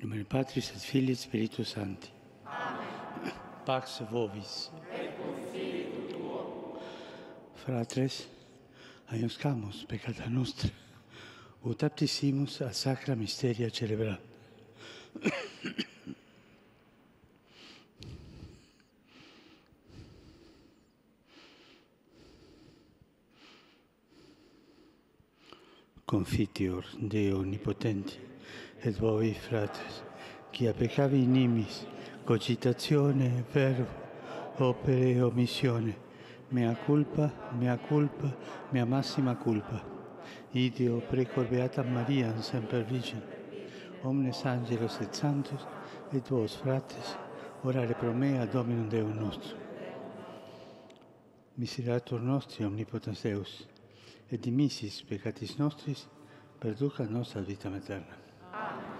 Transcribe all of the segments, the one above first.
In nome del Patris et Filii et Spiritus Sancti. Amen. Pax. Et cum spiritu tuo. Fratres, aiuscamus peccata nostra, ut aptissimus a sacra misteria celebrata. Confitior Deo Onnipotenti, et voi, fratres, quia peccavi inimis, cogitazione, verbo, opere e omissione, mea culpa, mea culpa, mea massima culpa. Idio precor Beatam Mariam, semper Virgin, omnes angelos et sanctus, et vos, fratres, orare pro mea Dominum Deum nostrum. Miserator nostri, omnipotens Deus, et dimissis peccatis nostris, perduca nos ad vitam eterna.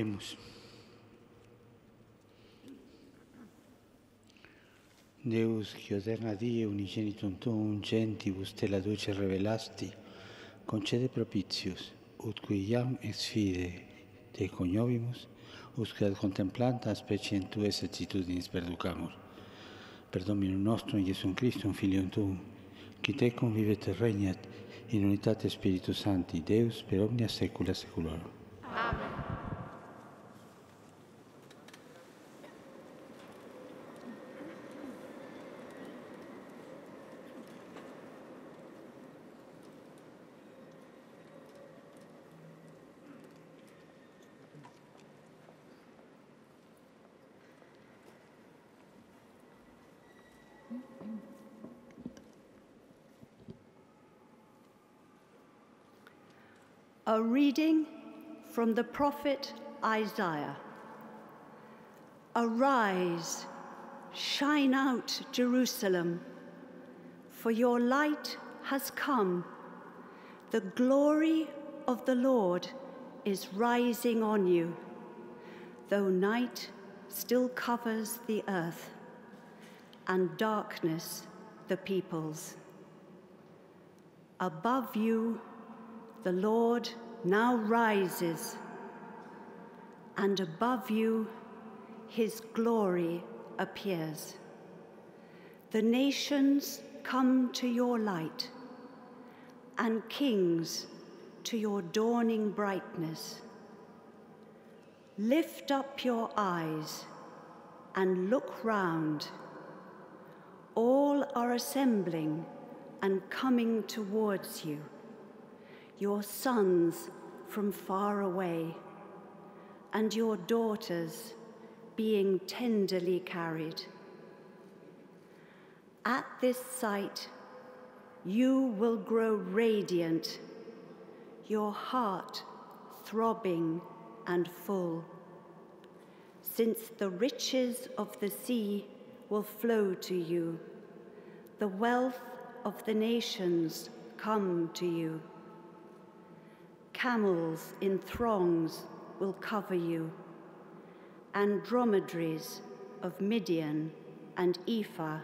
oremus. Deus, che oterna die unigenitum tuum gentibus te la duce revelasti, concede propitius, ut qui iam ex fide te coniovimus, usque ad contemplanta speciem tuae certitudinis perducamur. Per Dominum nostrum Iesum Christum Filium tuum, qui te vivet et regnat in unitate Spiritus Sancti, Deus per omnia saecula saeculorum. Amen. A reading from the prophet Isaiah. Arise, shine out, Jerusalem, for your light has come. The glory of the Lord is rising on you, though night still covers the earth and darkness the peoples. Above you, the Lord now rises, and above you his glory appears. The nations come to your light, and kings to your dawning brightness. Lift up your eyes and look round. All are assembling and coming towards you your sons from far away, and your daughters being tenderly carried. At this sight, you will grow radiant, your heart throbbing and full, since the riches of the sea will flow to you, the wealth of the nations come to you. Camels in throngs will cover you, and dromedaries of Midian and Ephah.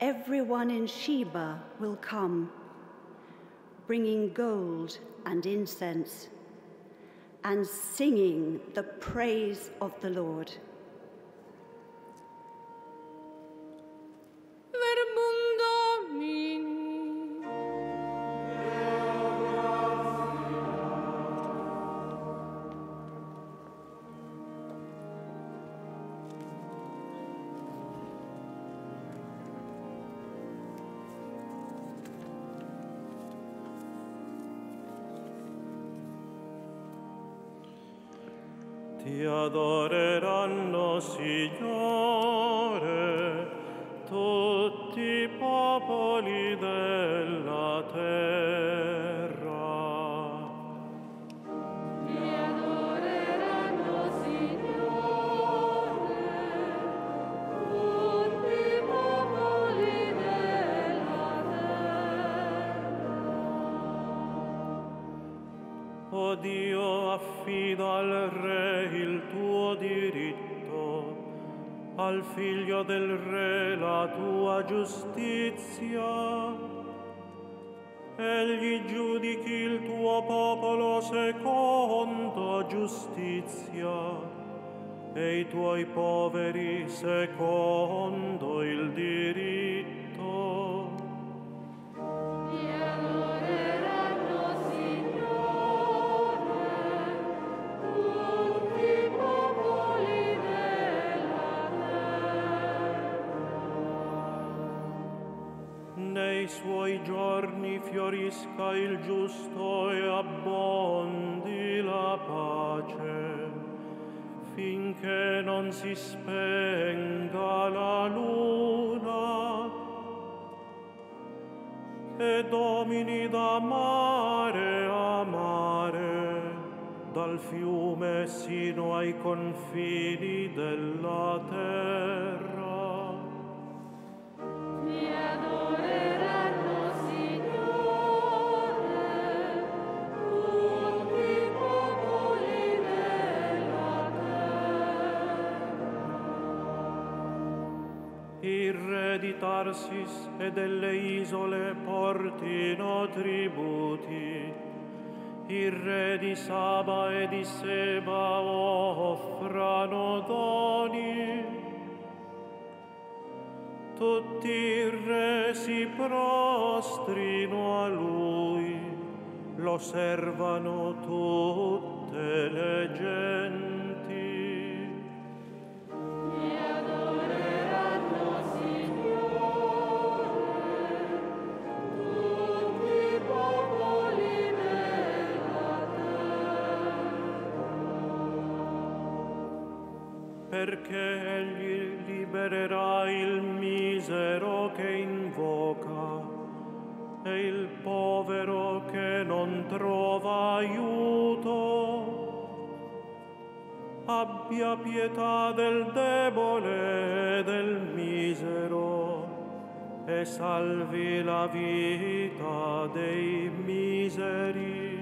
Everyone in Sheba will come, bringing gold and incense, and singing the praise of the Lord. Spenga la luna e domini da mare a mare, dal fiume sino ai confini della terra. Di Tarsis e delle isole portino tributi, il re di Saba e di Seba offrano doni, tutti i re si prostrino a lui, lo servano tutte le genti. Perché egli libererà il misero che invoca e il povero che non trova aiuto. Abbia pietà del debole e del misero e salvi la vita dei miseri.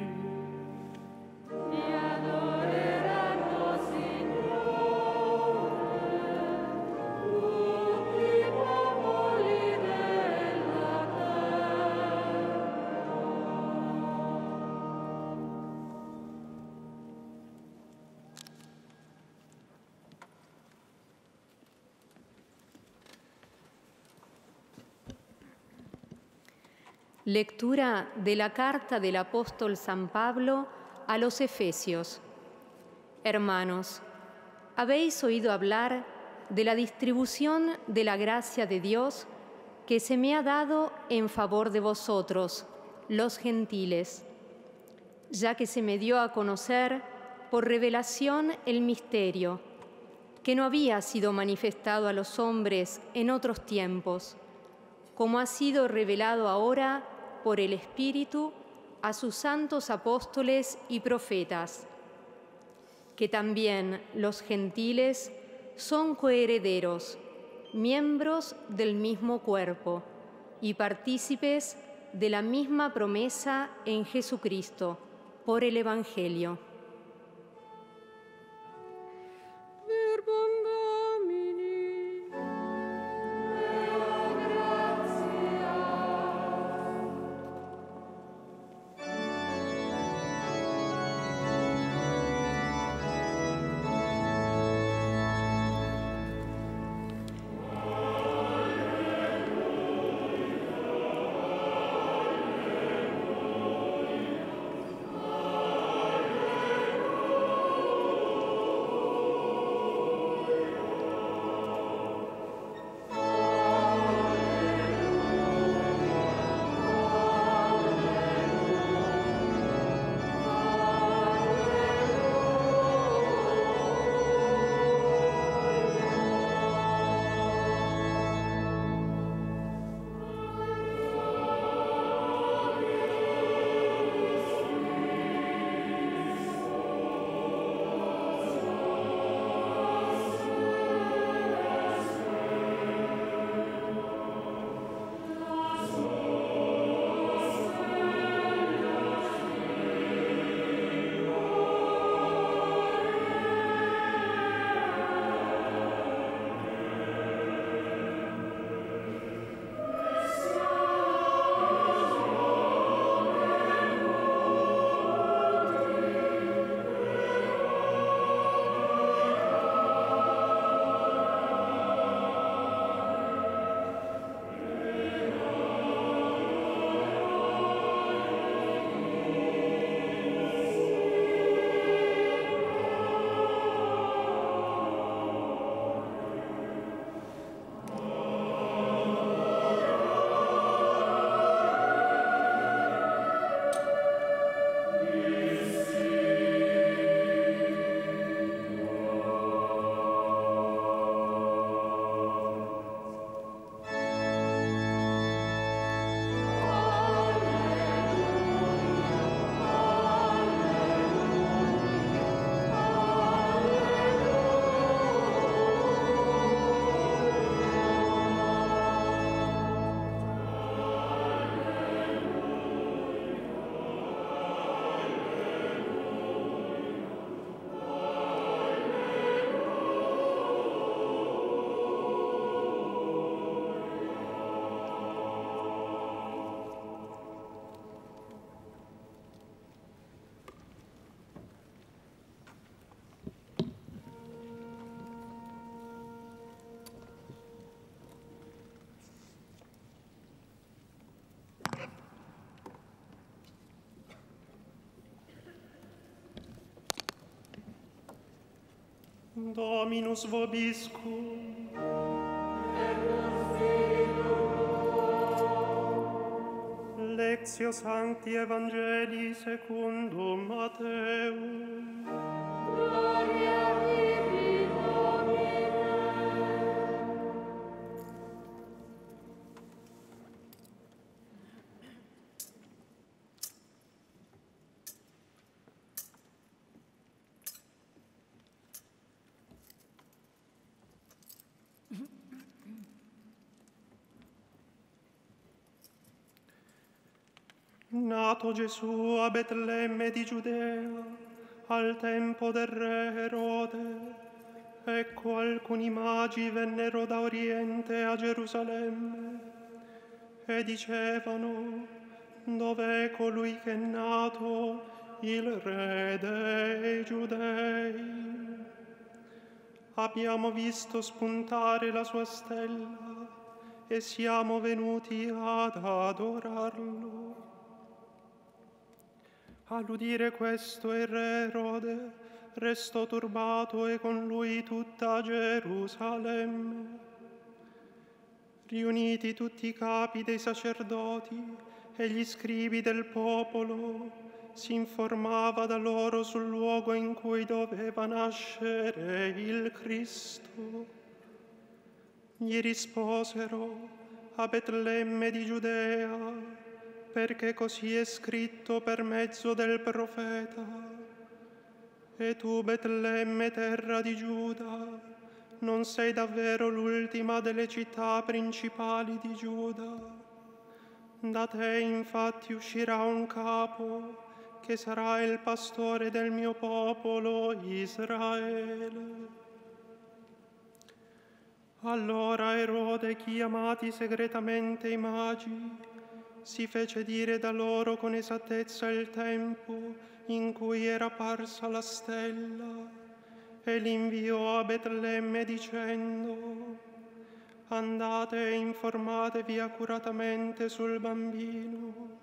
Lectura de la carta del apóstol San Pablo a los Efesios. Hermanos, habéis oído hablar de la distribución de la gracia de Dios que se me ha dado en favor de vosotros, los gentiles, ya que se me dio a conocer por revelación el misterio, que no había sido manifestado a los hombres en otros tiempos, como ha sido revelado ahora por el Espíritu a sus santos apóstoles y profetas, que también los gentiles son coherederos, miembros del mismo cuerpo y partícipes de la misma promesa en Jesucristo por el Evangelio. Dominus vobiscum. Lectio Sancti Evangelii secundum Matteum. Gloria Nato Gesù a Betlemme di Giudea, al tempo del re Erode, ecco alcuni magi vennero da Oriente a Gerusalemme e dicevano, dov'è colui che è nato, il re dei Giudei? Abbiamo visto spuntare la sua stella e siamo venuti ad adorarlo. All'udire questo Erode restò turbato e con lui tutta Gerusalemme. Riuniti tutti i capi dei sacerdoti e gli scribi del popolo, si informava da loro sul luogo in cui doveva nascere il Cristo. Gli risposero a Betlemme di Giudea, perché così è scritto per mezzo del profeta. E tu, Betlemme, terra di Giuda, non sei davvero l'ultima delle città principali di Giuda. Da te infatti uscirà un capo che sarà il pastore del mio popolo Israele. Allora Erode, chiamati segretamente i magi, si fece dire da loro con esattezza il tempo in cui era parsa la stella e li inviò a Betlemme dicendo andate e informatevi accuratamente sul bambino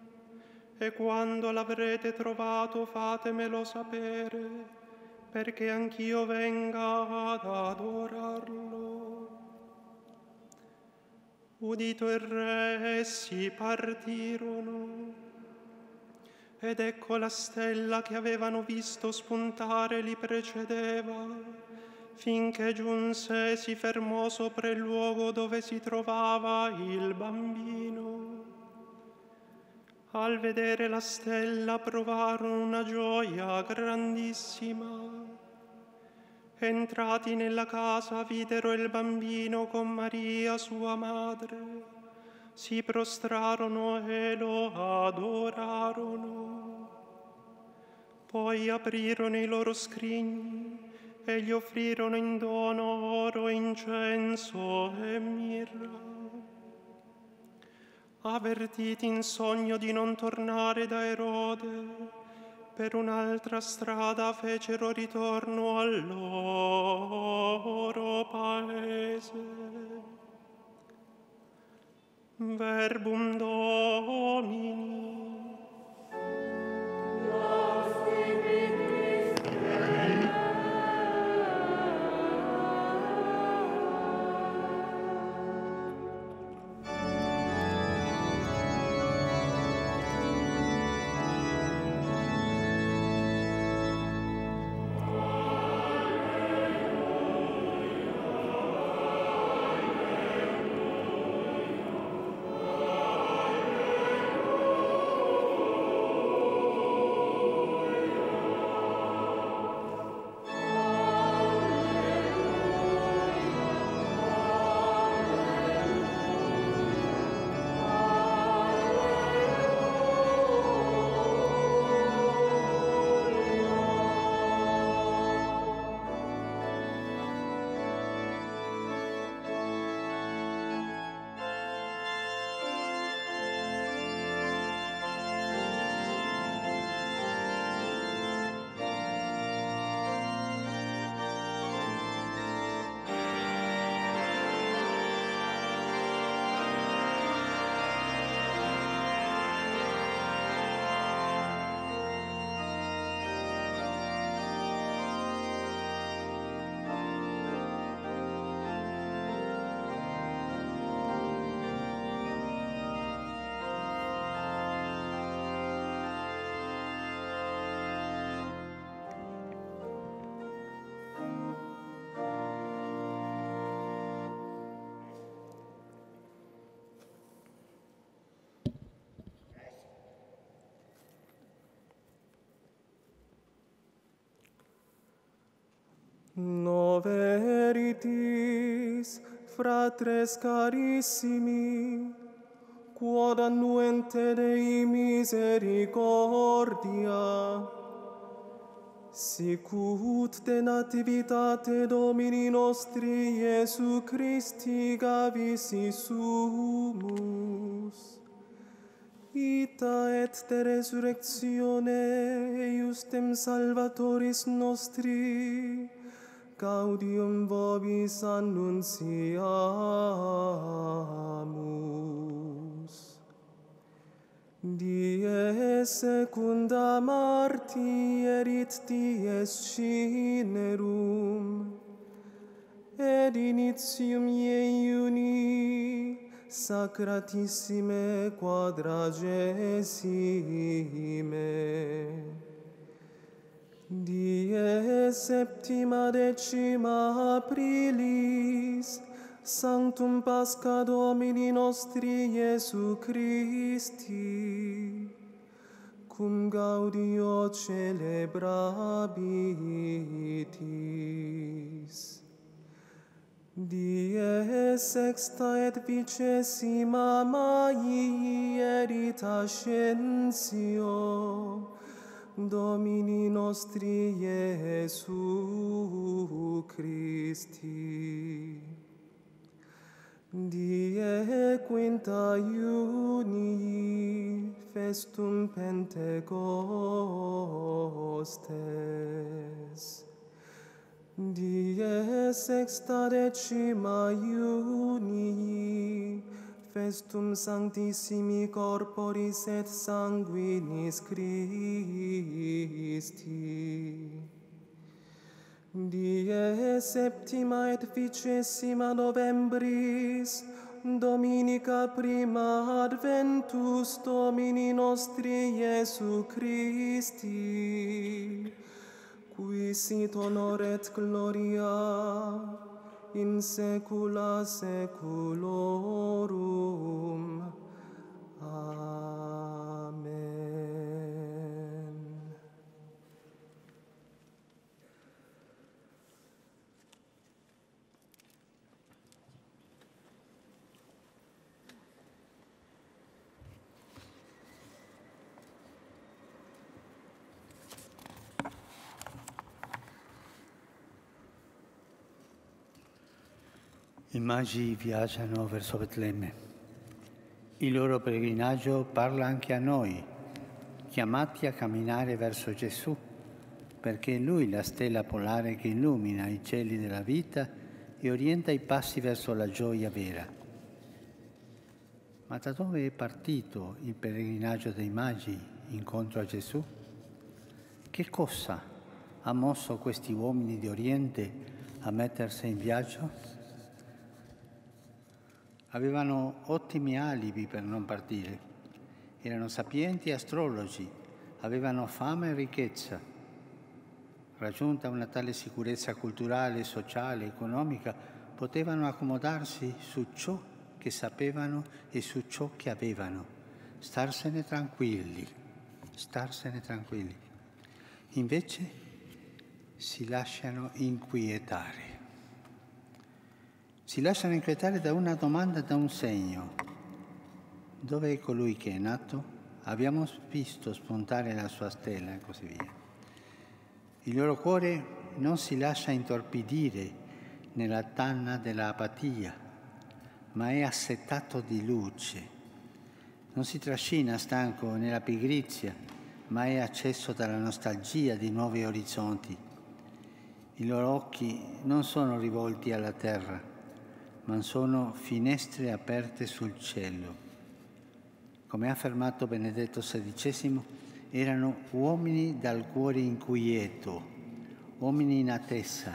e quando l'avrete trovato fatemelo sapere perché anch'io venga ad adorarlo. Udito il re, essi partirono. Ed ecco la stella che avevano visto spuntare li precedeva, finché giunse e si fermò sopra il luogo dove si trovava il bambino. Al vedere la stella provarono una gioia grandissima Entrati nella casa videro il bambino con Maria sua madre, si prostrarono e lo adorarono. Poi aprirono i loro scrigni e gli offrirono in dono oro, incenso e mirra. Avvertiti in sogno di non tornare da Erode, per un'altra strada fecero ritorno al loro paese. Verbum Domini. Noveritis, fratres carissimi, quod annuente Dei misericordia, sicut de nativitate Domini nostri Iesu Christi gavis sumus, ita et de resurrectione eius tem salvatoris nostri, gaudium vobis annunciamus. Die secunda marti erit dies cinerum, ed initium iuni sacratissime quadragesime. Die septima decima aprilis, Sanctum Pasca Domini nostri Iesu Christi, cum gaudio celebrabitis. Die sexta et vicesima maieri ascensio, Domini nostri Iesu Christi. Die quinta Iunii festum Pentecostes. Die sexta decima Iunii festum sanctissimi corporis et sanguinis Christi. Die septima et vicesima novembris, Dominica prima adventus Domini nostri Iesu Christi, qui sit honor et gloria, in saecula saeculorum. Amen. I magi viaggiano verso Betlemme. Il loro pellegrinaggio parla anche a noi, chiamati a camminare verso Gesù, perché è Lui la stella polare che illumina i cieli della vita e orienta i passi verso la gioia vera. Ma da dove è partito il pellegrinaggio dei magi incontro a Gesù? Che cosa ha mosso questi uomini di Oriente a mettersi in viaggio? Avevano ottimi alibi per non partire. Erano sapienti astrologi, avevano fama e ricchezza. Raggiunta una tale sicurezza culturale, sociale, economica, potevano accomodarsi su ciò che sapevano e su ciò che avevano, starsene tranquilli, starsene tranquilli. Invece si lasciano inquietare. Si lasciano inquietare da una domanda, da un segno. Dove è colui che è nato? Abbiamo visto spuntare la sua stella e così via. Il loro cuore non si lascia intorpidire nella tanna dell'apatia, ma è assetato di luce. Non si trascina stanco nella pigrizia, ma è acceso dalla nostalgia di nuovi orizzonti. I loro occhi non sono rivolti alla terra, ma sono finestre aperte sul cielo. Come ha affermato Benedetto XVI, erano uomini dal cuore inquieto, uomini in attesa,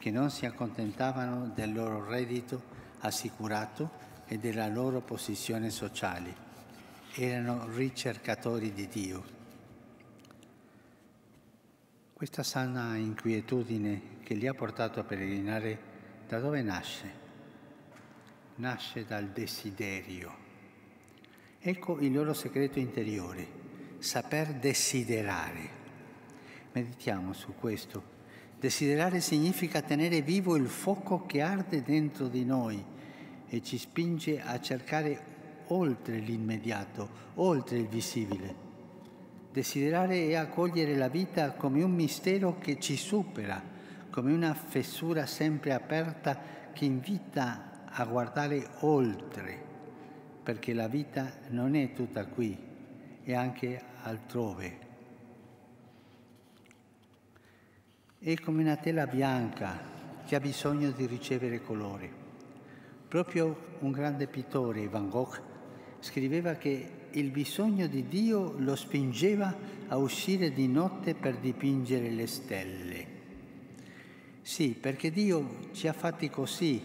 che non si accontentavano del loro reddito assicurato e della loro posizione sociale. Erano ricercatori di Dio. Questa sana inquietudine che li ha portato a peregrinare, da dove nasce? Nasce dal desiderio. Ecco il loro segreto interiore, saper desiderare. Meditiamo su questo. Desiderare significa tenere vivo il fuoco che arde dentro di noi e ci spinge a cercare oltre l'immediato, oltre il visibile. Desiderare è accogliere la vita come un mistero che ci supera, come una fessura sempre aperta che invita a guardare oltre, perché la vita non è tutta qui, è anche altrove. È come una tela bianca che ha bisogno di ricevere colore. Proprio un grande pittore, Van Gogh, scriveva che il bisogno di Dio lo spingeva a uscire di notte per dipingere le stelle. Sì, perché Dio ci ha fatti così,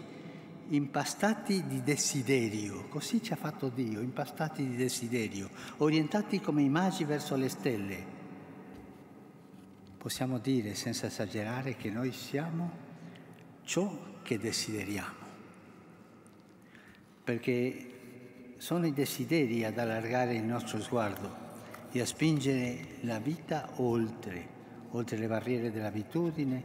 impastati di desiderio, così ci ha fatto Dio, impastati di desiderio, orientati come immagini verso le stelle. Possiamo dire senza esagerare che noi siamo ciò che desideriamo, perché sono i desideri ad allargare il nostro sguardo e a spingere la vita oltre, oltre le barriere dell'abitudine,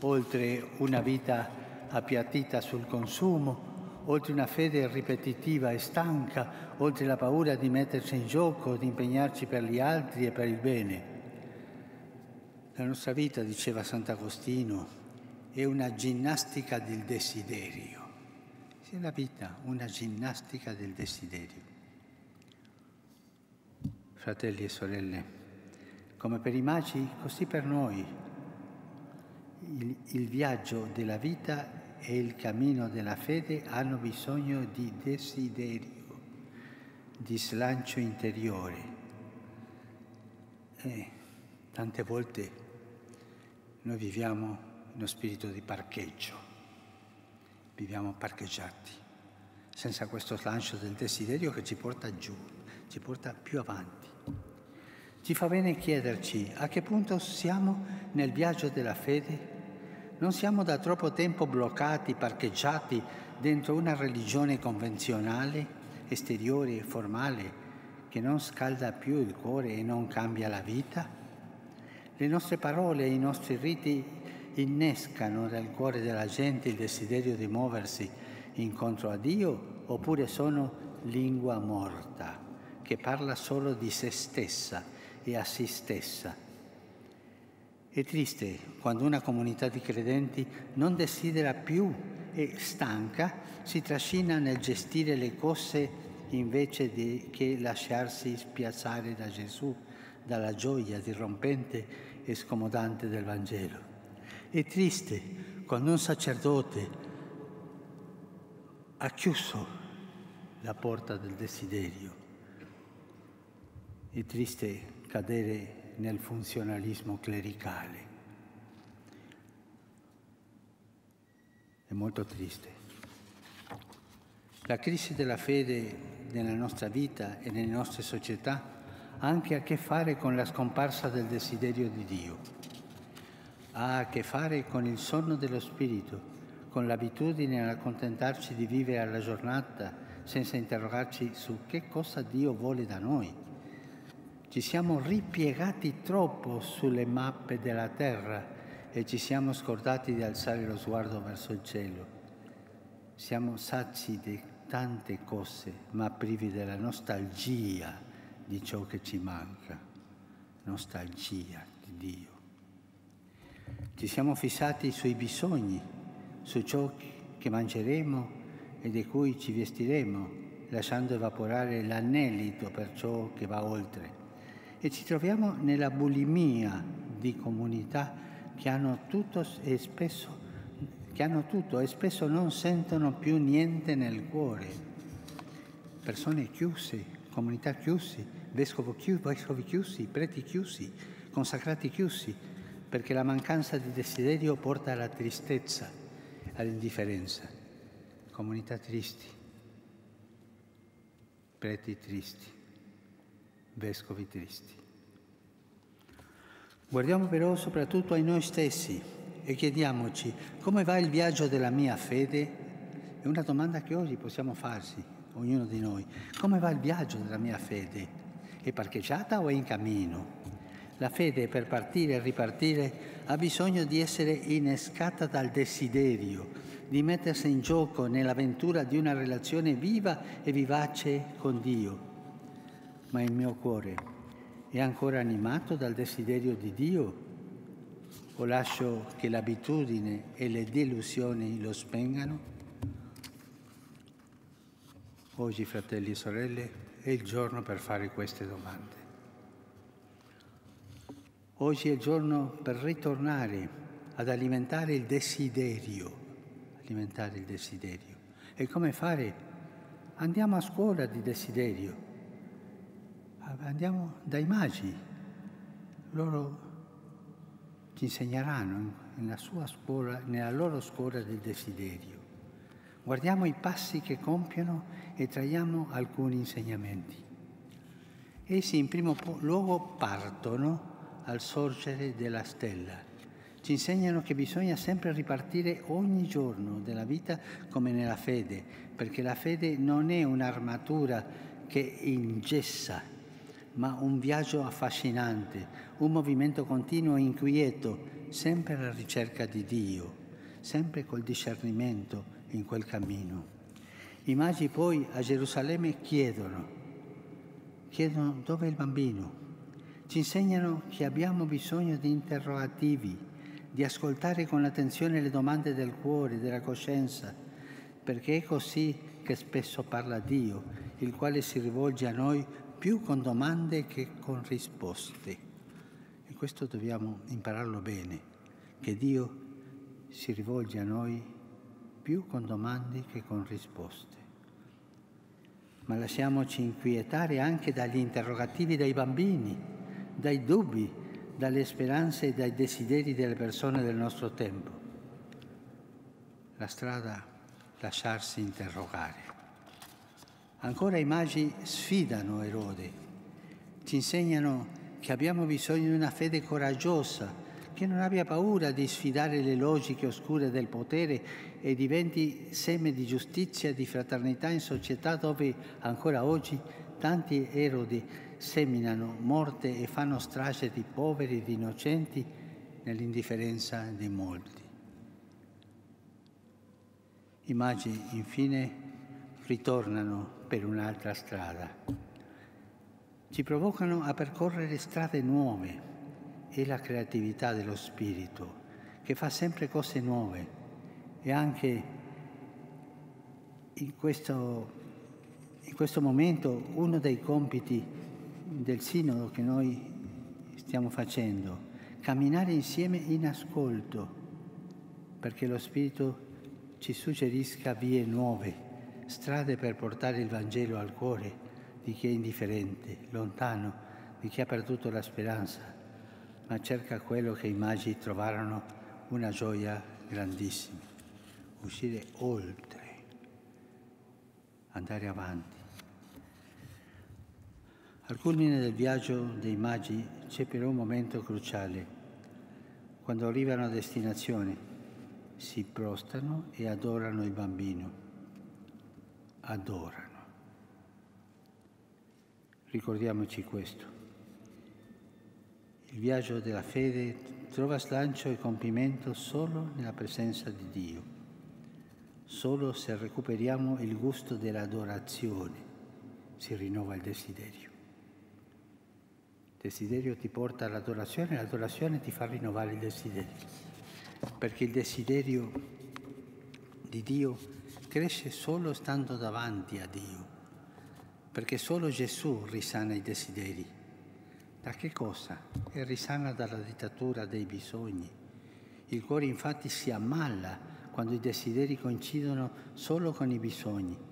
oltre una vita appiattita sul consumo, oltre una fede ripetitiva e stanca, oltre la paura di metterci in gioco, di impegnarci per gli altri e per il bene. La nostra vita, diceva Sant'Agostino, è una ginnastica del desiderio. Sì, la vita, una ginnastica del desiderio. Fratelli e sorelle, come per i magi, così per noi, il, il viaggio della vita e il cammino della fede hanno bisogno di desiderio, di slancio interiore. E tante volte noi viviamo uno spirito di parcheggio viviamo parcheggiati, senza questo slancio del desiderio che ci porta giù, ci porta più avanti. Ci fa bene chiederci a che punto siamo nel viaggio della fede. Non siamo da troppo tempo bloccati, parcheggiati dentro una religione convenzionale, esteriore e formale, che non scalda più il cuore e non cambia la vita? Le nostre parole e i nostri riti innescano nel cuore della gente il desiderio di muoversi incontro a Dio oppure sono lingua morta che parla solo di se stessa e a se stessa. È triste quando una comunità di credenti non desidera più e stanca si trascina nel gestire le cose invece di che lasciarsi spiazzare da Gesù, dalla gioia dirompente e scomodante del Vangelo. È triste quando un sacerdote ha chiuso la porta del desiderio. È triste cadere nel funzionalismo clericale. È molto triste. La crisi della fede nella nostra vita e nelle nostre società ha anche a che fare con la scomparsa del desiderio di Dio ha a che fare con il sonno dello spirito, con l'abitudine ad accontentarci di vivere alla giornata senza interrogarci su che cosa Dio vuole da noi. Ci siamo ripiegati troppo sulle mappe della terra e ci siamo scordati di alzare lo sguardo verso il cielo. Siamo sazi di tante cose, ma privi della nostalgia di ciò che ci manca, nostalgia di Dio. Ci siamo fissati sui bisogni, su ciò che mangeremo e di cui ci vestiremo, lasciando evaporare l'anelito per ciò che va oltre. E ci troviamo nella bulimia di comunità che hanno tutto e spesso, tutto e spesso non sentono più niente nel cuore. Persone chiuse, comunità chiuse, vescovi chiusi, preti chiusi, consacrati chiusi, perché la mancanza di desiderio porta alla tristezza, all'indifferenza. Comunità tristi, preti tristi, vescovi tristi. Guardiamo però soprattutto a noi stessi e chiediamoci come va il viaggio della mia fede? È una domanda che oggi possiamo farsi, ognuno di noi. Come va il viaggio della mia fede? È parcheggiata o è in cammino? La fede per partire e ripartire ha bisogno di essere innescata dal desiderio, di mettersi in gioco nell'avventura di una relazione viva e vivace con Dio. Ma il mio cuore è ancora animato dal desiderio di Dio o lascio che l'abitudine e le delusioni lo spengano? Oggi, fratelli e sorelle, è il giorno per fare queste domande. Oggi è il giorno per ritornare ad alimentare il desiderio, alimentare il desiderio. E come fare? Andiamo a scuola di desiderio, andiamo dai magi, loro ci insegneranno nella scuola, nella loro scuola del desiderio. Guardiamo i passi che compiono e traiamo alcuni insegnamenti. Essi in primo luogo partono al sorgere della stella. Ci insegnano che bisogna sempre ripartire ogni giorno della vita come nella fede, perché la fede non è un'armatura che ingessa, ma un viaggio affascinante, un movimento continuo e inquieto, sempre alla ricerca di Dio, sempre col discernimento in quel cammino. I magi poi a Gerusalemme chiedono, chiedono dove è il bambino, ci insegnano che abbiamo bisogno di interrogativi, di ascoltare con attenzione le domande del cuore, della coscienza, perché è così che spesso parla Dio, il quale si rivolge a noi più con domande che con risposte. E questo dobbiamo impararlo bene, che Dio si rivolge a noi più con domande che con risposte. Ma lasciamoci inquietare anche dagli interrogativi dei bambini dai dubbi, dalle speranze e dai desideri delle persone del nostro tempo. La strada lasciarsi interrogare. Ancora i magi sfidano Erode, ci insegnano che abbiamo bisogno di una fede coraggiosa, che non abbia paura di sfidare le logiche oscure del potere e diventi seme di giustizia e di fraternità in società dove ancora oggi tanti erodi seminano morte e fanno strage di poveri e di innocenti nell'indifferenza di molti. I magi infine ritornano per un'altra strada. Ci provocano a percorrere strade nuove e la creatività dello spirito che fa sempre cose nuove e anche in questo, in questo momento uno dei compiti del sinodo che noi stiamo facendo, camminare insieme in ascolto, perché lo Spirito ci suggerisca vie nuove, strade per portare il Vangelo al cuore di chi è indifferente, lontano, di chi ha perduto la speranza, ma cerca quello che i magi trovarono una gioia grandissima, uscire oltre, andare avanti. Al culmine del viaggio dei magi c'è però un momento cruciale. Quando arrivano a destinazione si prostano e adorano il bambino. Adorano. Ricordiamoci questo. Il viaggio della fede trova slancio e compimento solo nella presenza di Dio, solo se recuperiamo il gusto dell'adorazione si rinnova il desiderio. Il desiderio ti porta all'adorazione, l'adorazione ti fa rinnovare il desiderio, perché il desiderio di Dio cresce solo stando davanti a Dio, perché solo Gesù risana i desideri. Da che cosa? E risana dalla dittatura dei bisogni. Il cuore infatti si ammalla quando i desideri coincidono solo con i bisogni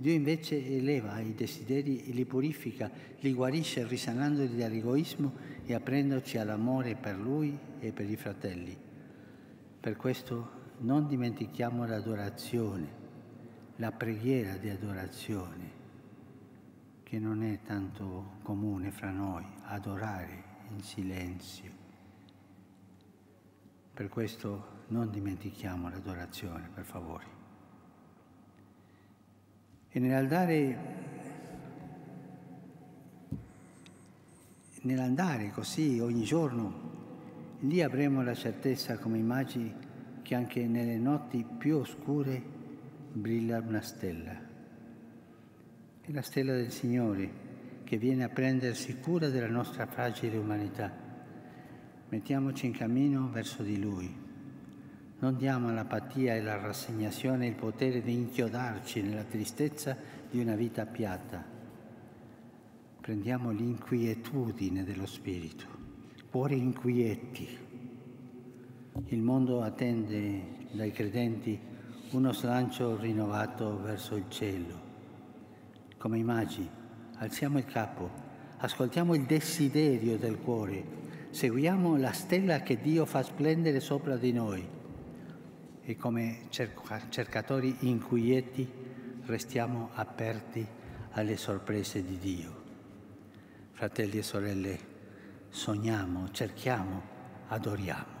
Dio invece eleva i desideri e li purifica, li guarisce risanandoli dall'egoismo e aprendoci all'amore per Lui e per i fratelli. Per questo non dimentichiamo l'adorazione, la preghiera di adorazione, che non è tanto comune fra noi, adorare in silenzio. Per questo non dimentichiamo l'adorazione, per favore. E nell'andare nell'andare così ogni giorno, lì avremo la certezza come immagini che anche nelle notti più oscure brilla una stella. È la stella del Signore che viene a prendersi cura della nostra fragile umanità. Mettiamoci in cammino verso di Lui. Non diamo all'apatia e alla rassegnazione il potere di inchiodarci nella tristezza di una vita piatta. Prendiamo l'inquietudine dello spirito, cuori inquieti. Il mondo attende dai credenti uno slancio rinnovato verso il cielo. Come immagini, alziamo il capo, ascoltiamo il desiderio del cuore, seguiamo la stella che Dio fa splendere sopra di noi e come cercatori inquieti restiamo aperti alle sorprese di Dio. Fratelli e sorelle, sogniamo, cerchiamo, adoriamo.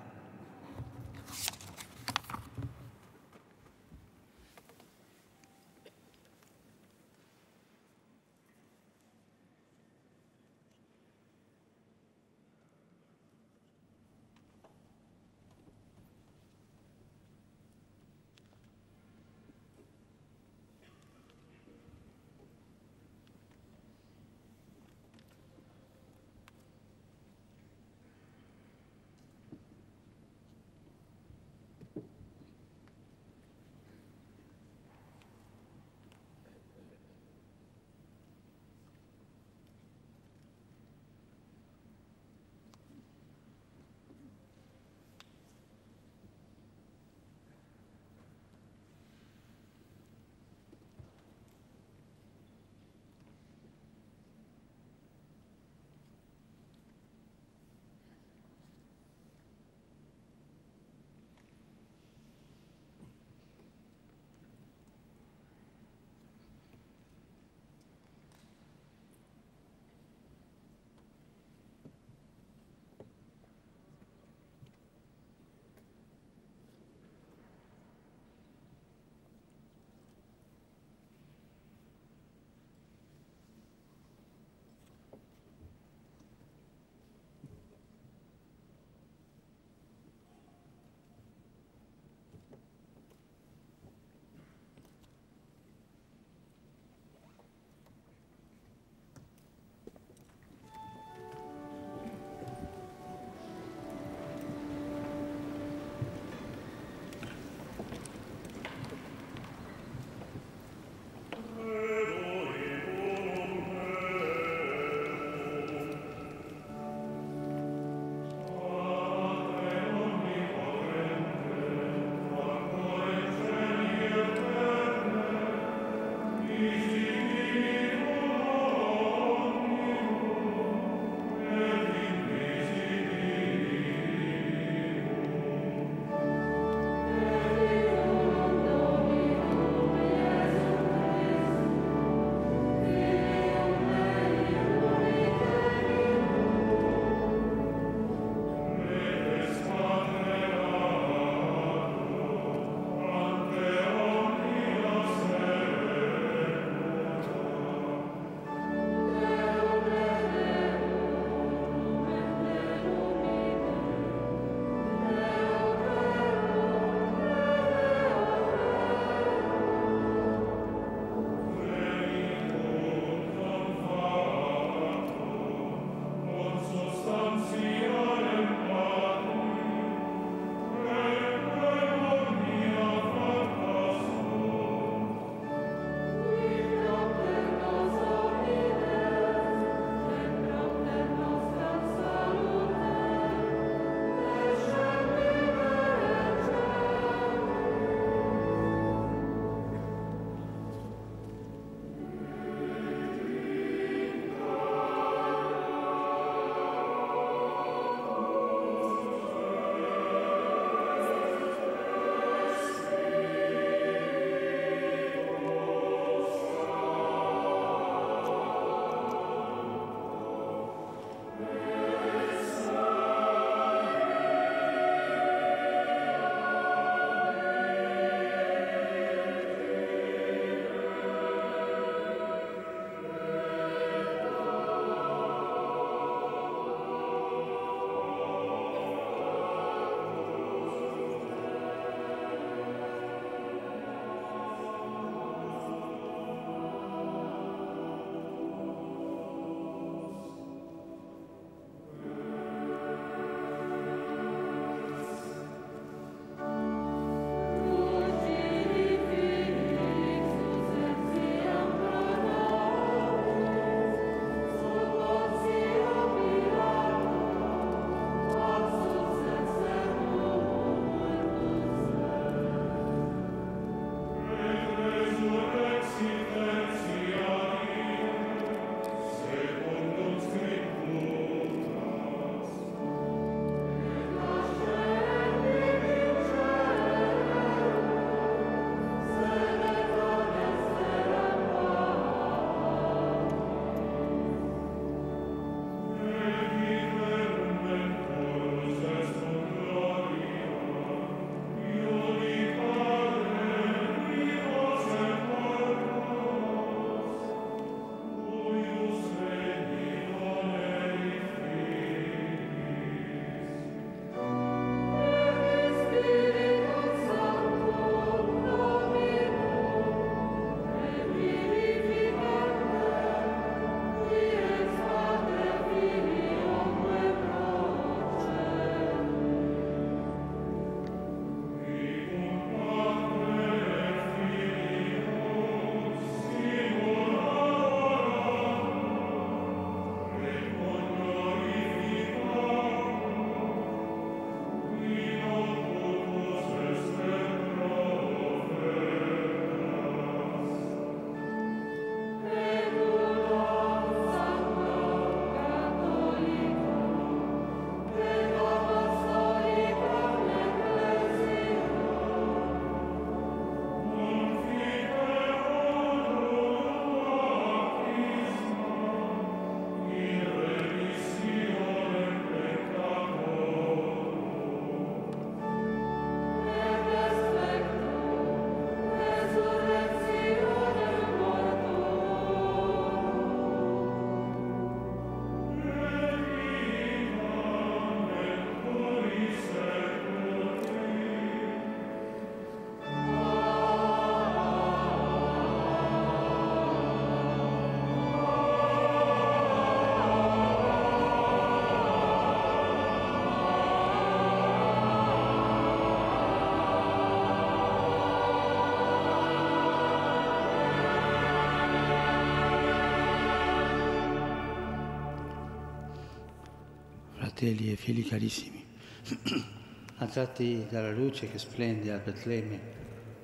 Fratelli e figli carissimi, attratti dalla luce che splende a Betlemme,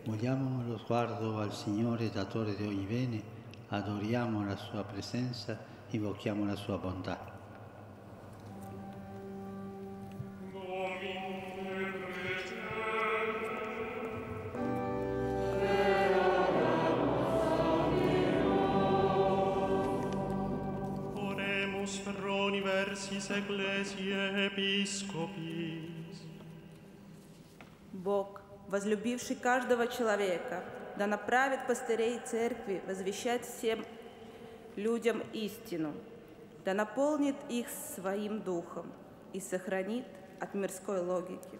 vogliamo lo sguardo al Signore datore di ogni bene, adoriamo la sua presenza, invochiamo la sua bontà. Universis ecclesiae episcopis. Бог, возлюбивший каждого человека, да направит пастырей церкви возвещать всем людям истину, да наполнит их своим духом и сохранит от мирской логики.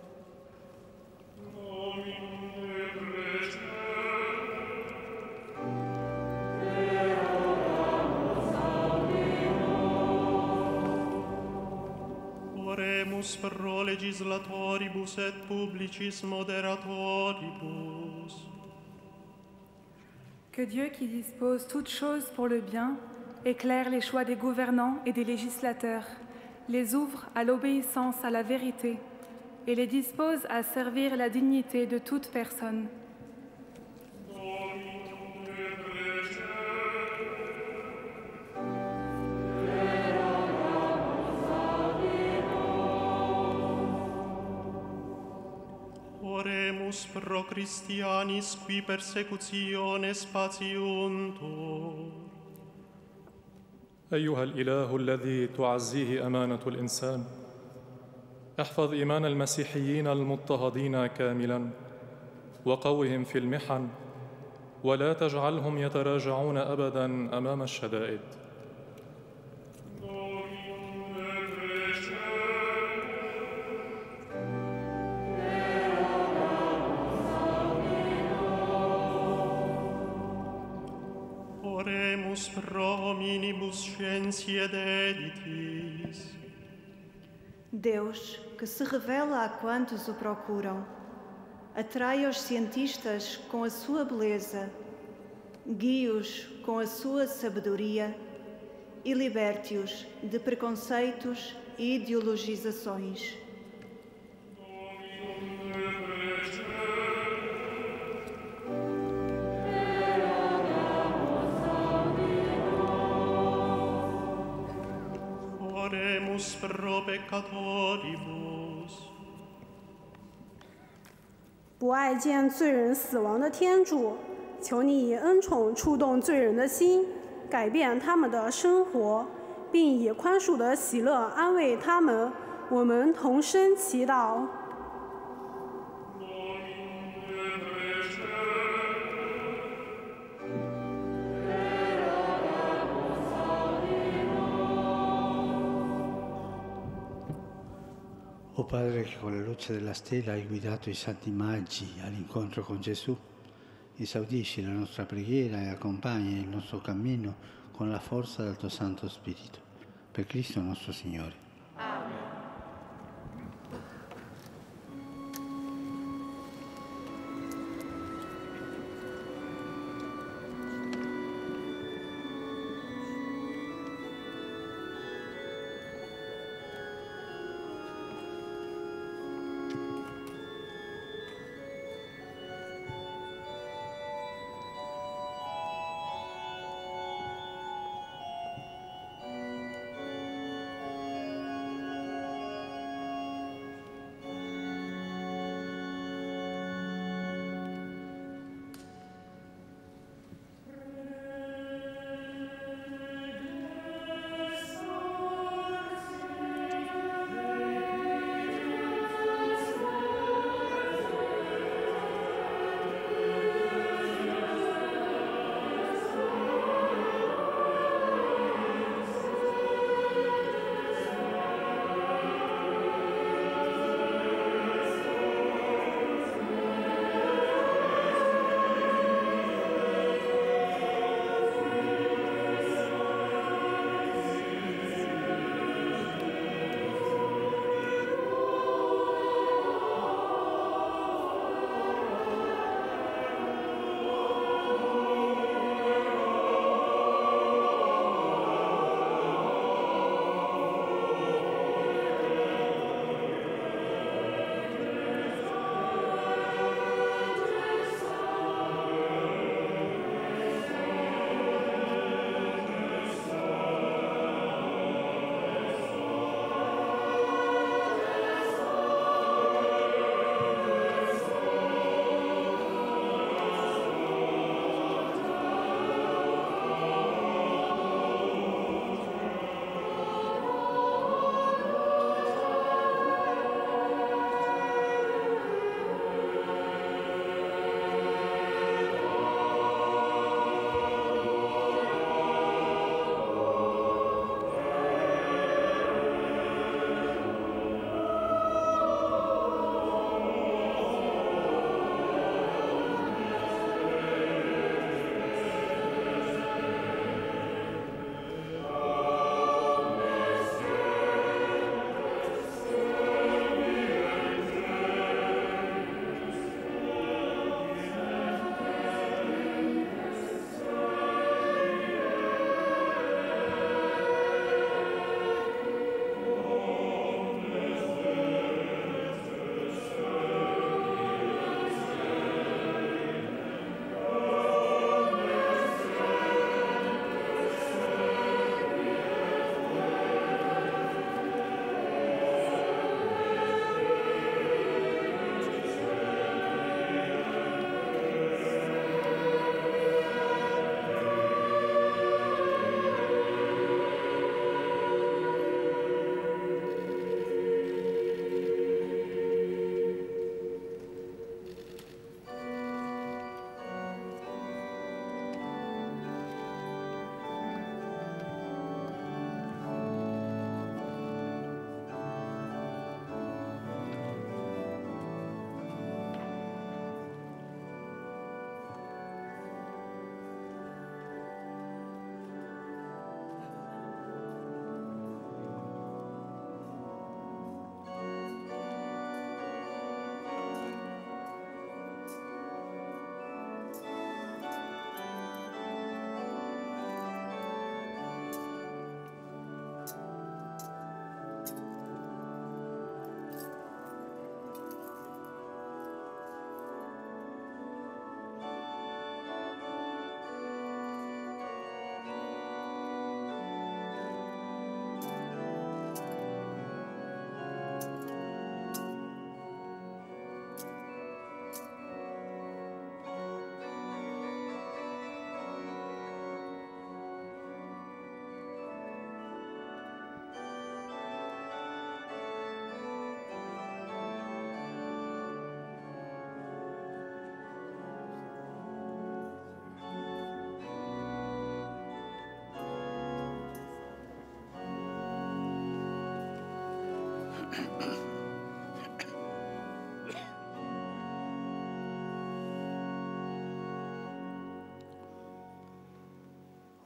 Que Dieu qui dispose toutes choses pour le bien éclaire les choix des gouvernants et des législateurs, les ouvre à l'obéissance à la vérité et les dispose à servir la dignité de toute personne. Oremus pro Christianis qui persecutiones patiuntur. أيها الإله الذي تعزيه أمانة الإنسان احفظ إيمان المسيحيين المضطهدين كاملا وقوهم في المحن ولا تجعلهم يتراجعون ابدا أمام الشدائد Pro scientiae deditis. Deus, que se revela a quantos o procuram, atrai os cientistas com a sua beleza, guie-os com a sua sabedoria e liberte-os de preconceitos e ideologizações. 不爱见罪人死亡的天主，求你以恩宠触动罪人的心，改变他们的生活，并以宽恕的喜乐安慰他们。我们同声祈祷。O Padre che con la luce della stella hai guidato i santi magi all'incontro con Gesù, esaudisci la nostra preghiera e accompagni il nostro cammino con la forza del tuo Santo Spirito. Per Cristo nostro Signore.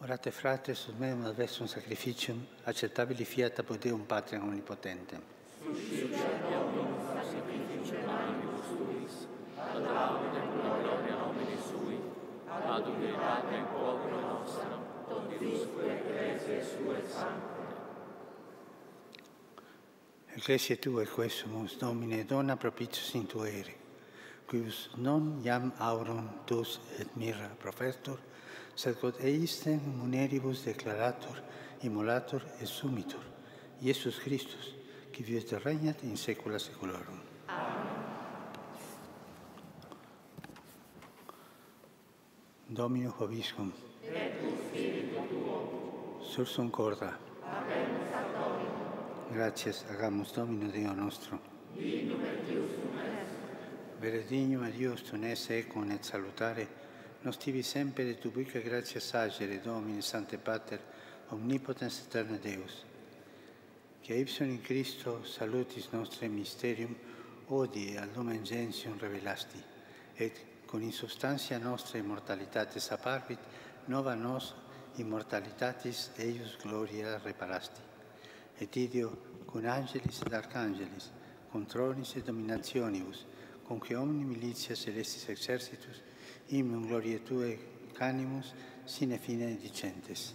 Orate frate sul meum adversum sacrificium, accettabili fiat apud Deum Patria Omnipotente. Suscitat Dominus Ecclesia Tua quesumus Domine dona propitius in Tuere, quius non iam aurum Tus et mirra profertur, sed quod eistem muneribus declaratur, immolatur et sumitur, Iesus Christus, qui vivet et regnat in saecula saeculorum. Amen. Domino Joviscum. Et tu spiritu tuo. Sursum corda. Amen. Gratias agamus Domino Deo nostro. Dignum et Deus est. Vere dignum a Dios tunesse ecum et salutare, nos tibi sempre de tu buica gratia sagere, Domine, Sante Pater, omnipotens eterno Deus, che ipsum in Christo salutis nostre mysterium odi al lumen gentium revelasti, et con insubstantia nostra immortalitatis apparvit, nova nos immortalitatis eius gloria reparasti. Et idio, con angelis ed arcangelis, con tronis et dominationibus, con que omni militia celestis exercitus, himnum gloriae Tue canimus, sine fine dicentes.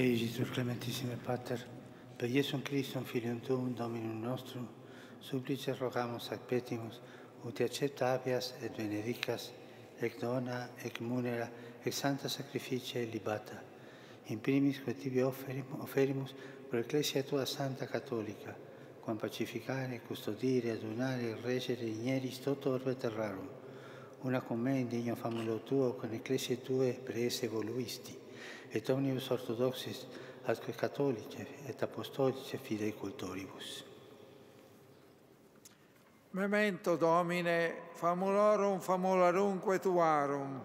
Te, Iisus clementissime Pater, per Iesum Christum, Filium Tuum, Dominum nostrum, supplices rogamus ac petimus, ut accepta habeas et benedicas, ec dona, ec munera, ec santa sacrificia et libata, in primis quod tibi offerim, offerimus pro Ecclesia Tua Santa Cattolica, quam pacificare, custodire, adunare, reggere igneris toto orbe terrarum, una con me indigno famulo Tuo, con Ecclesia Tue preese voluisti, et omnibus orthodoxis atque catholice et apostolice fidei cultoribus. Memento Domine, famulorum famularumque tuarum,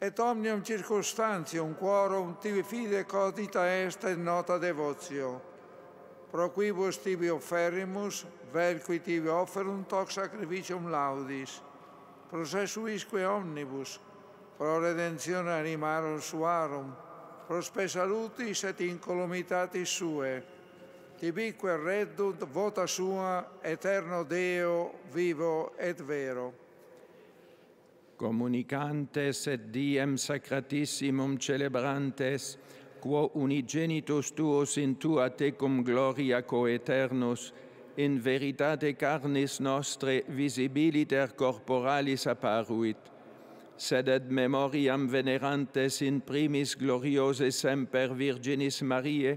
et omnium circunstantium quorum tibi fide codita est et nota devotio, pro quibus tibi offerimus, vel qui tibi offerunt hoc sacrificium laudis, processuisque omnibus, pro redentione animarum suarum, prospe salutis et incolumitatis sue, tibique reddunt vota sua, eterno Deo, vivo et vero. Communicantes et diem sacratissimum celebrantes, quo unigenitus tuus in tua tecum gloria coeternus, in veritate carnis nostre visibiliter corporalis apparuit, sed et memoriam venerantes in primis gloriose semper Virginis Mariae,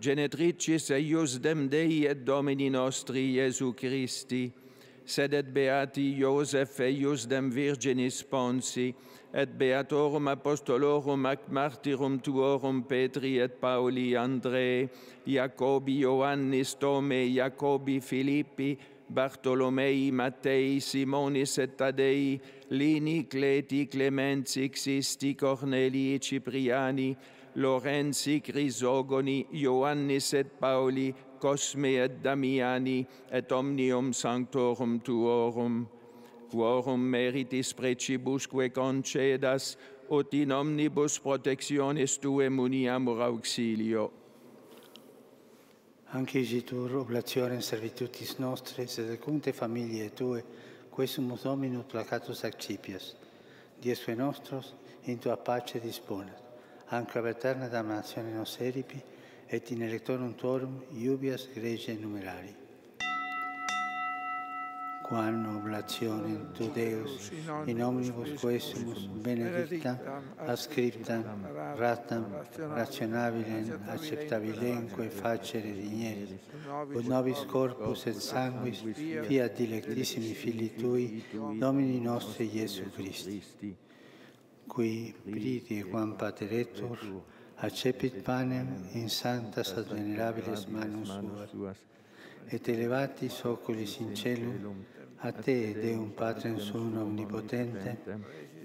genetricis eius dem Dei et Domini nostri Iesu Christi, sed et beati Iosef eius dem Virginis Ponsi, et beatorum apostolorum ac martyrum tuorum Petri et Pauli Andrei, Iacobi Ioannis Tome, Iacobi Filippi, Bartolomei Mattei, Simonis et Tadei, Lini, Cleti, Clemenzi, Xisti, Cornelii, Cipriani, Lorenzi, Crisogoni, Ioannis et Pauli, Cosme et Damiani, et omnium sanctorum tuorum, quorum meritis precibusque concedas, ut in omnibus protectionis tue muniamur auxilio. Anche Gesù, oblazione in servitutis nostris, et cunte familie tue, quesumus dominus placatus accipias. Diesque nostros, in tua pace disponet. Anche ab eterna damnatione nos eripi, et in electorum tuorum iubias grege numerari. Quan oblazione tu Deus, in omnibus quesumus benedictam, ascriptam, ratam, rationabilem, acceptabilemque facere digneris, ut nobis corpus et sanguis fiat dilectissimi Filii Tui, Domini nostri Iesu Christi, qui priti quam pateretur, accepit panem in sanctas ad venerabiles manus suas, et elevati soculis in celum, a te, Deum Patrem Suum Omnipotente,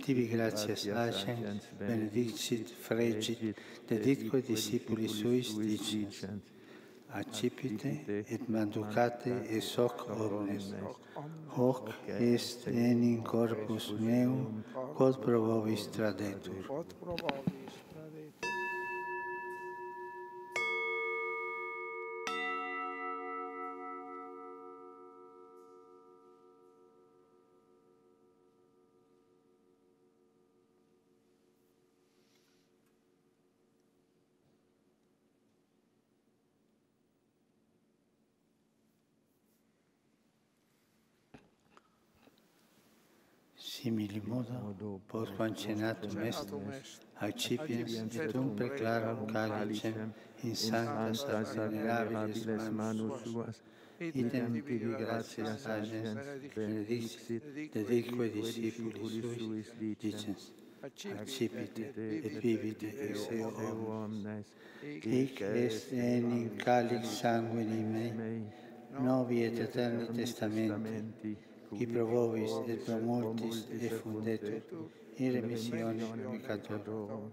tibi gratias acens, benedicit, fregit, deditque discipulis suis dicit, accipite et manducate es hoc omnes. Hoc est enim corpus meum, quod pro vobis tradetur. Simili modo, post quancenatum est, accipiens et um preclaram calicem in sanctas venerabilis manus suas, item tibi gratias agens benedicit, dedique discipulis suis, dicens, accipite et vivite ex eo omnes, hic est enim calix sanguini mei, novi et eterni testamenti, qui pro vobis et pro multis effundetur in remissione peccatorum,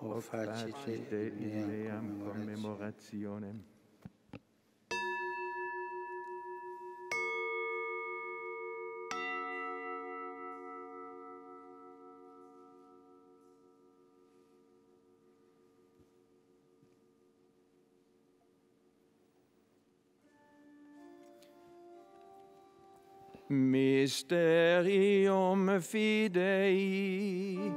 o facite meam commemorationem. Mysterium fidei.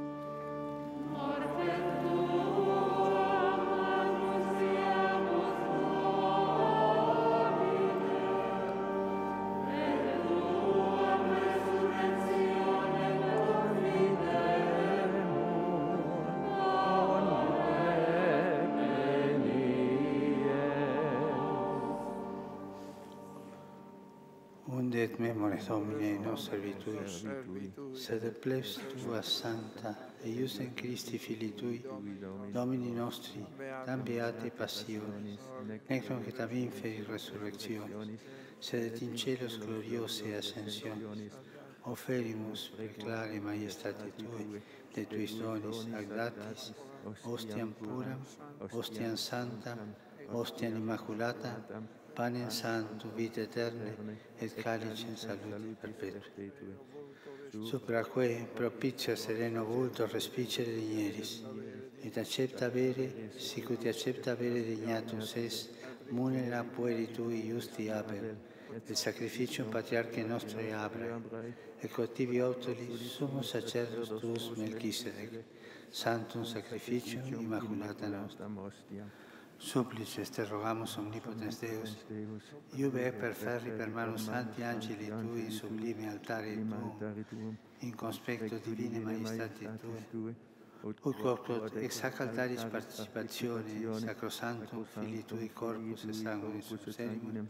Et memores Domini nos servituis, sed plebs tua sancta, eius in Christi Filii Tui, Domini nostri, tam beati passionis, nec nunc ab inferi resurrectionis, sed in celos gloriose ascensionis, oferimus preclare majestate Tui, de Tuis donis ad gratis, ostiam puram, ostiam santam, ostiam immaculata, panem santo, vita eterne, et calicem salute perpetua. Supra que propitia sereno vulto respicere digneris, et accepta avere, sicut accepta avere dignatus est, munera pueri tui justi Abel, il sacrificium patriarche nostri Abraham, e cotivi autoli sumo sacerdos tuus Melchisedec, santum sacrificium immaculata nostra. Supplices te rogamus omnipotens Deus, iube per ferri per manus santi angeli tui sublime altari tuum, in conspecto divine maestati tui, ut quod ex hac altaris participatione sacrosantum filii tui corpus et sanguinis sum serimum,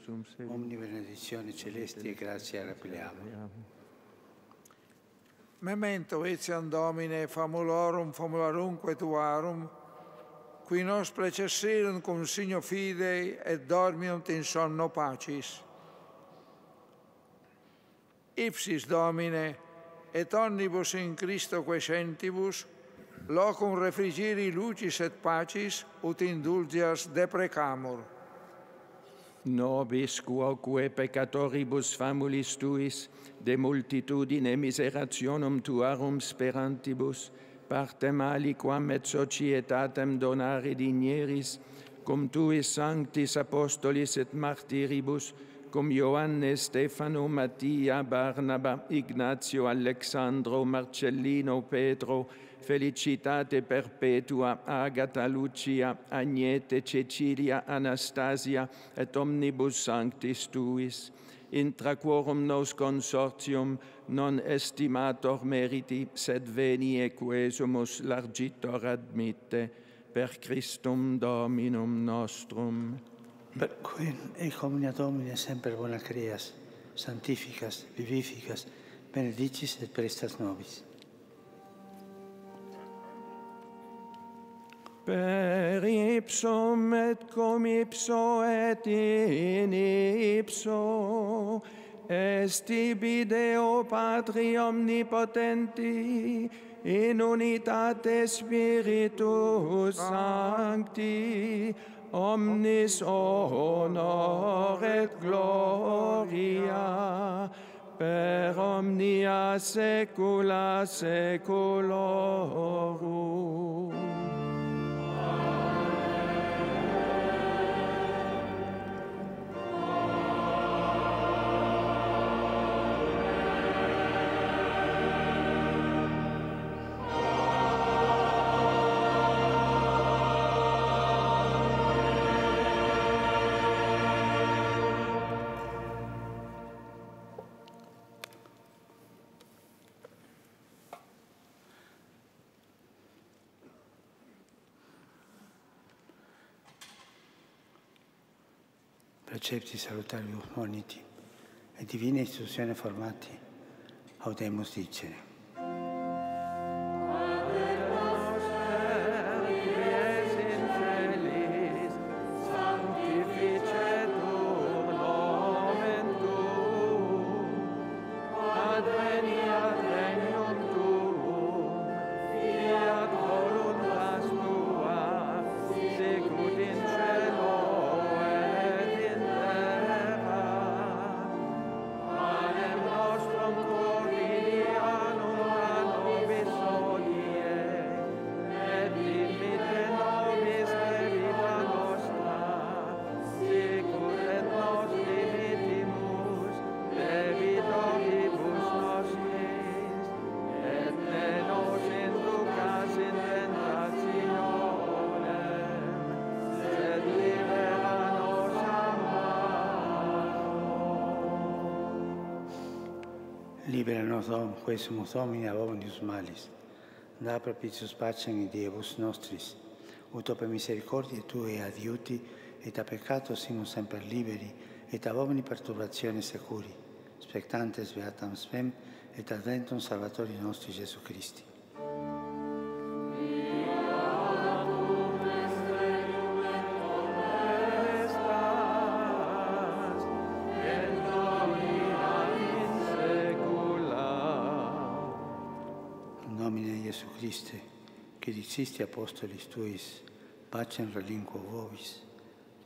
omni benedictione celesti e gratia rapiliamo. Memento etiam Domine famulorum famularumque tuarum, qui nos precessirum cum signo fidei et dormiunt in sonno pacis. Ipsis Domine, et omnibus in Christo quesentibus, locum refrigeri lucis et pacis, ut indulgias deprecamur. Nobis quoque peccatoribus famulis tuis, de multitudine miserationum tuarum sperantibus, partem aliquam et societatem donare dinieris, cum tuis sanctis apostolis et martiribus, cum Ioanne, Stefano, Mattia, Barnaba, Ignazio, Alexandro, Marcellino, Pedro, Felicitate perpetua, Agata, Lucia, Agnete, Cecilia, Anastasia, et omnibus sanctis tuis, intra quorum nos consortium non estimator meriti, sed veni equesumus largitor admitte, per Christum Dominum nostrum. Per quem e omnia Domine semper bona creas, santificas, vivificas, benedicis et prestas nobis. Per ipsum et cum ipso et in ipso est ibi Deo Patri omnipotenti in unitate Spiritus Sancti omnis honor et gloria per omnia saecula saeculorum. Precepti salutarius moniti e divine istruzione formati, audemus dicere. Quesumus Domini ab omnius malis. Da propitius pacem in Diebus nostris, ut per misericordiae Tue adiuti, et a peccato simus semper liberi, et ab omni perturbazione securi, spectantes beatam spem, et adventum Salvatori nostri Gesù Christi. Ipsisti apostolis tuis, pacem relinquo vobis,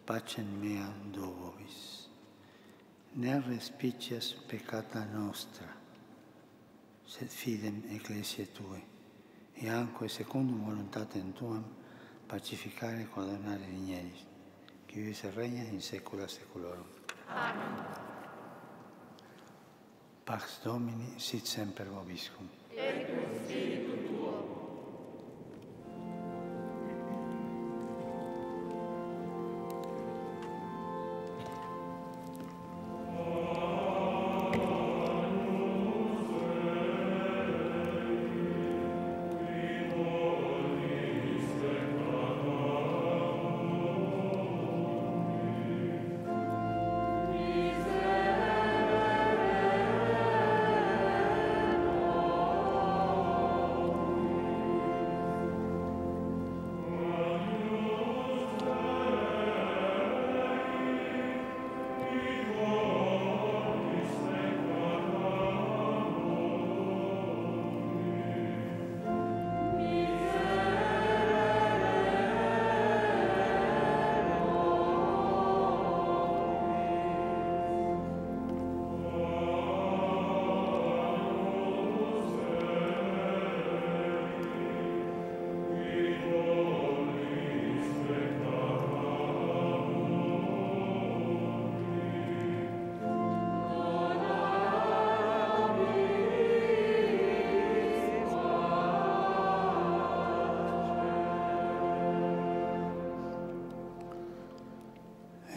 pacem meam do vobis. Ne respicias peccata nostra, sed fidem ecclesia tue, e anque secundum voluntatem tuam pacificare e coordinare digneris, qui vives e regnas in saecula saeculorum. Amen. Pax Domini sit semper vobiscum.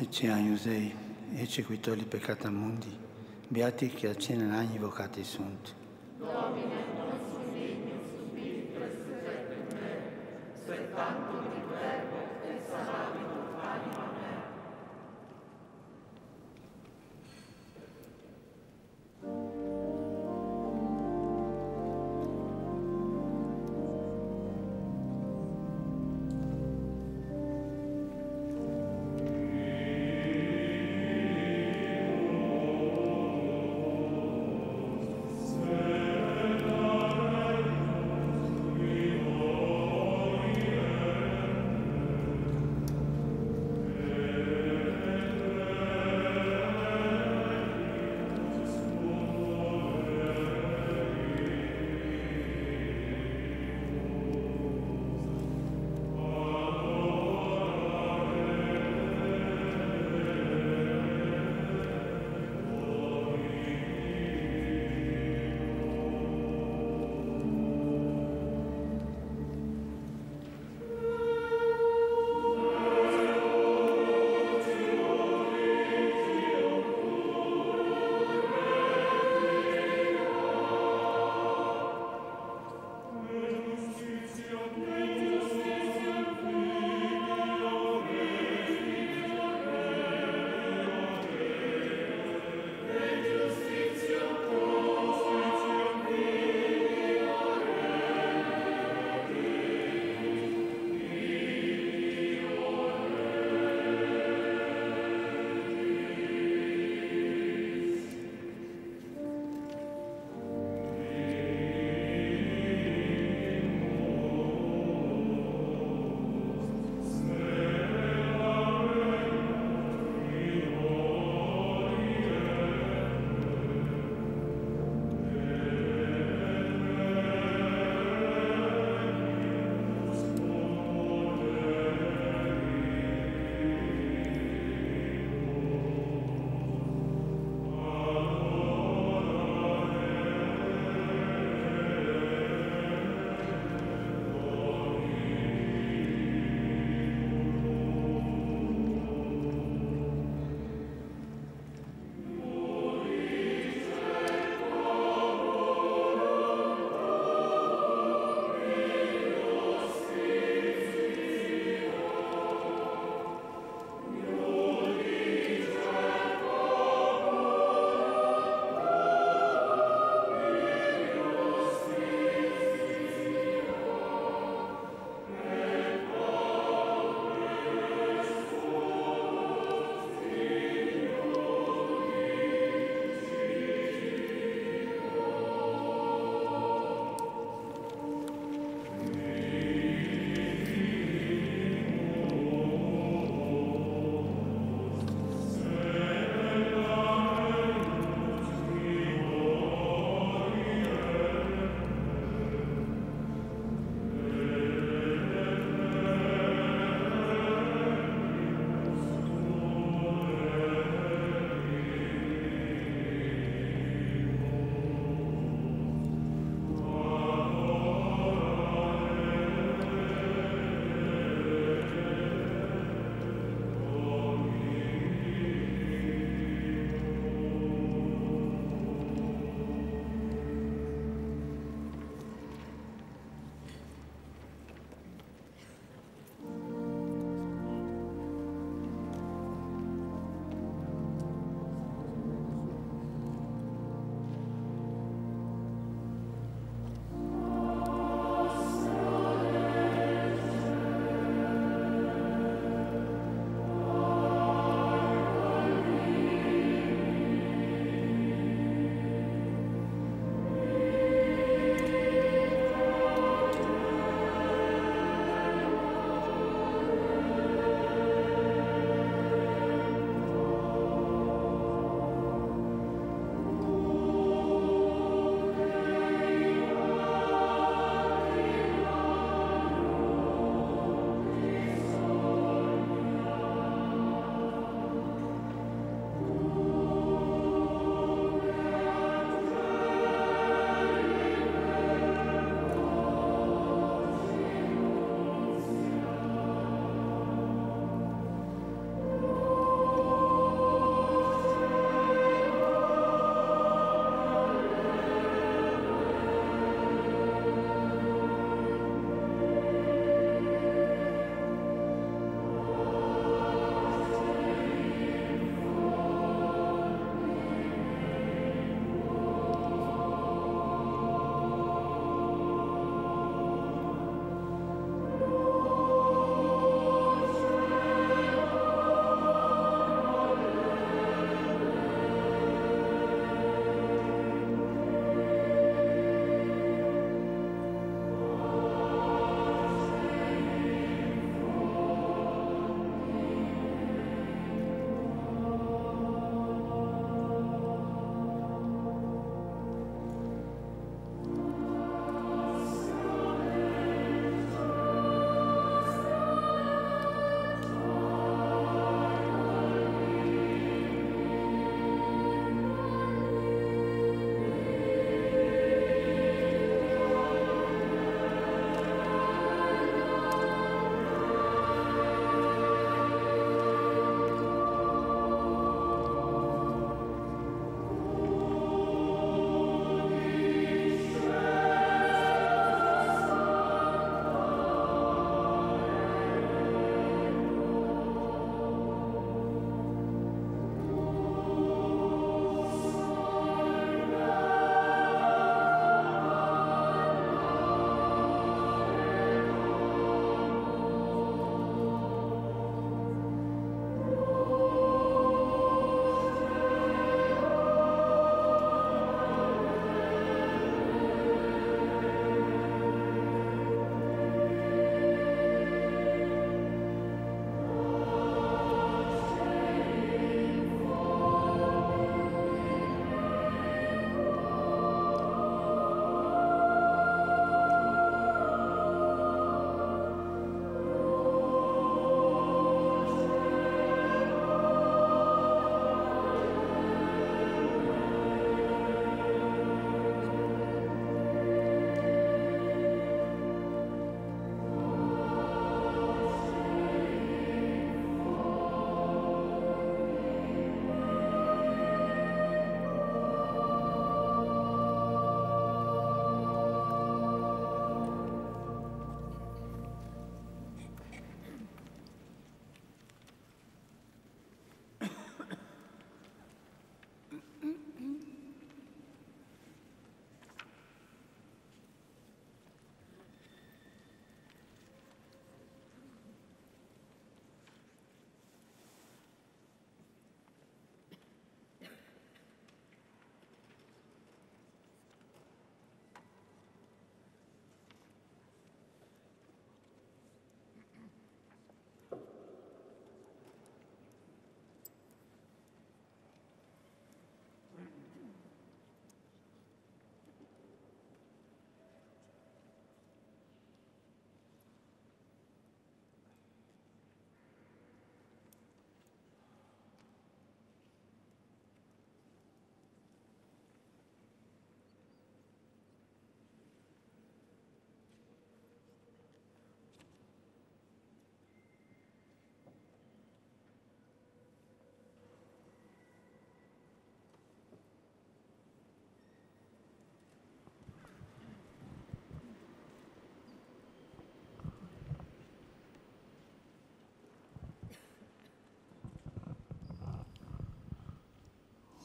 Dice agnus Dei, ecce qui tolli peccata mundi, beati che a cena agni vocati sunt.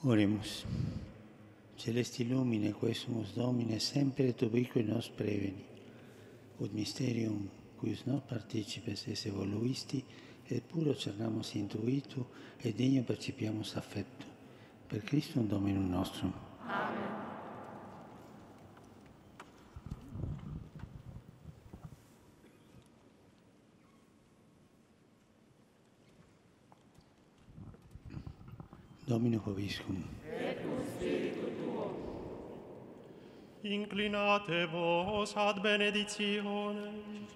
Oremus. Celesti lumine, quesumus Domine, sempre et ubique nos preveni, ut mysterium cuius nos participes es evoluisti, et puro cernamus intuitu, et digno percipiamus affetto. Per Christum Dominum nostrum. Amen. Domino Hoviscum. Et cum spiritu tuo. Inclinate benedictionem.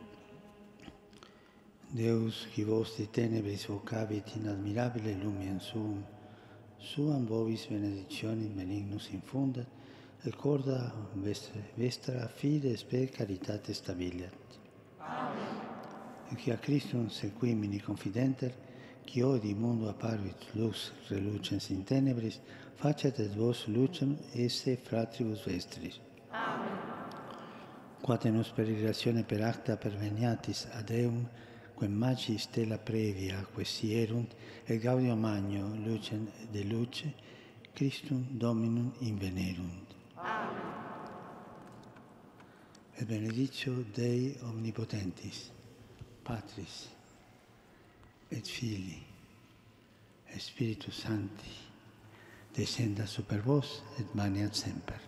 Deus, qui vos de tenebris vocavit in admirabile lumen suum, suam vobis benedictionem benignus infundat, et corda vestra, vestra fides per caritate stabiliat. Amen. Et qui a Christum sequimini confidenter, qui odi mundo apparuit lux relucens in tenebris, faciat et vos lucem esse fratribus vestris. Amen. Quate nos per irratione per acta perveniatis ad eum, quem magi stella previa questi erunt, et gaudio magno lucem de luce, Christum Dominum invenerunt. Amen. Et benedictio Dei omnipotentis, Patris, et Filii, et Spiritus Sancti, descenda super vos et maniat semper.